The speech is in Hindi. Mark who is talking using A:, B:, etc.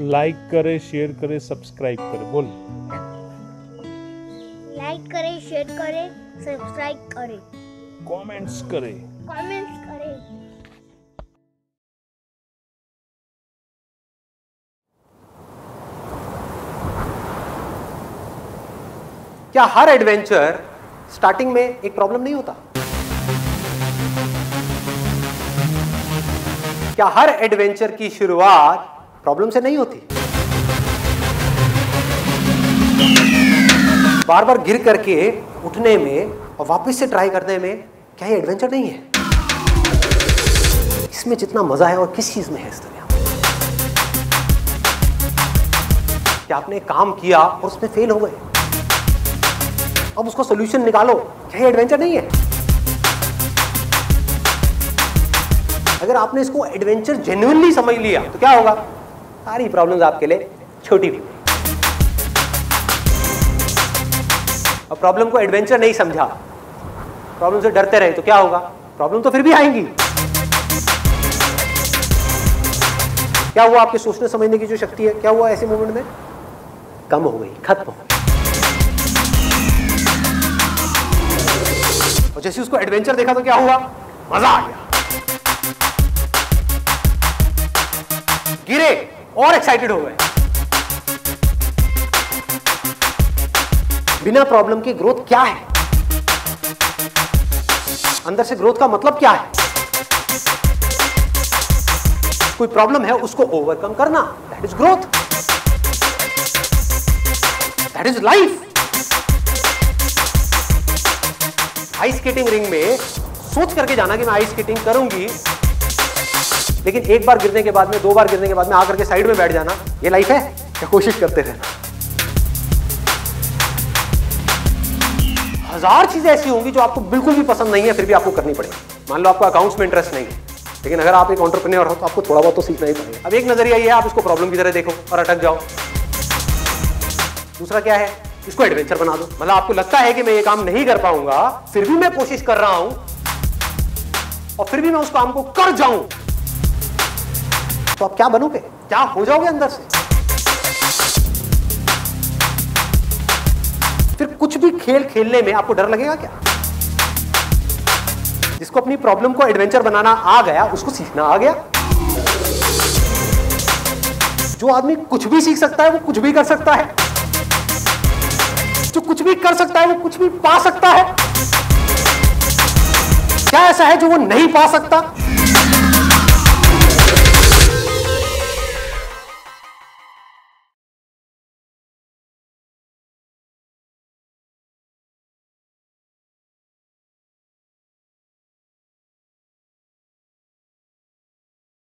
A: लाइक करे शेयर करे सब्सक्राइब करे बोल।
B: लाइक करे शेयर करें सब्सक्राइब करें।
A: कमेंट्स करे।
B: कमेंट्स करे।
C: क्या हर एडवेंचर स्टार्टिंग में एक प्रॉब्लम नहीं होता? क्या हर एडवेंचर की शुरुआत प्रॉब्लम से नहीं होती। बार बार गिर करके उठने में और वापस से ट्राई करने में क्या ये एडवेंचर नहीं है? इसमें जितना मज़ा है और किस चीज़ में है इस दुनिया क्या आपने काम किया और उसमें फेल हो गए। अब उसको सोल्यूशन निकालो, क्या ये एडवेंचर नहीं है? अगर आपने इसको एडवेंचर जेन्युइनली समझ लिया तो क्या होगा? सारी प्रॉब्लम्स आपके लिए छोटी भी अब प्रॉब्लम को एडवेंचर नहीं समझा। प्रॉब्लम से डरते रहे तो क्या होगा? प्रॉब्लम तो फिर भी आएँगी। क्या हुआ आपके सोचने समझने की जो शक्ति है? क्या हुआ ऐसे मोमेंट में? कम हो गई, खत्म हो गई। और जैसे उसको एडवेंचर देखा तो क्या हुआ? मज़ा आ गया। गिरे। और एक्साइटेड हो गए। बिना प्रॉब्लम के ग्रोथ क्या है? अंदर से ग्रोथ का मतलब क्या है? कोई प्रॉब्लम है, उसको ओवरकम करना। That is growth that is life ice skating ring में सोच करके जाना कि मैं आइस स्केटिंग करूँगी। लेकिन एक बार गिरने के बाद में, दो बार गिरने के बाद में आकर के साइड में बैठ जाना, ये लाइफ है? क्या कोशिश करते रहना? हज़ार चीज़ें ऐसी होंगी जो आपको बिल्कुल भी पसंद नहीं है, फिर भी आपको करनी पड़ेगी। मान लो आपको अकाउंट्स में इंटरेस्ट नहीं है, लेकिन अगर आप एक ऑन्टरप्रेन्योर हो तो आपको थोड़ा बहुत तो सीखना ही पड़ेगा। अब एक नज़रिया ये है, आप इसको प्रॉब्लम की तरह देखो और अटक जाओ। दूसरा क्या है? इसको एडवेंचर बना दो। मतलब आपको लगता है कि मैं ये काम नहीं कर पाऊँगा, फिर भी मैं कोशिश कर रहा हूँ, और फिर भी मैं उस काम को कर जाऊँ। तो आप क्या बनोगे? क्या हो जाओगे अंदर से? फिर कुछ भी खेल खेलने में आपको डर लगेगा क्या? जिसको अपनी प्रॉब्लम को एडवेंचर बनाना आ गया, उसको सीखना आ गया। जो आदमी कुछ भी सीख सकता है, वो कुछ भी कर सकता है। जो कुछ भी कर सकता है, वो कुछ भी पा सकता है। क्या ऐसा है जो वो नहीं पा सकता?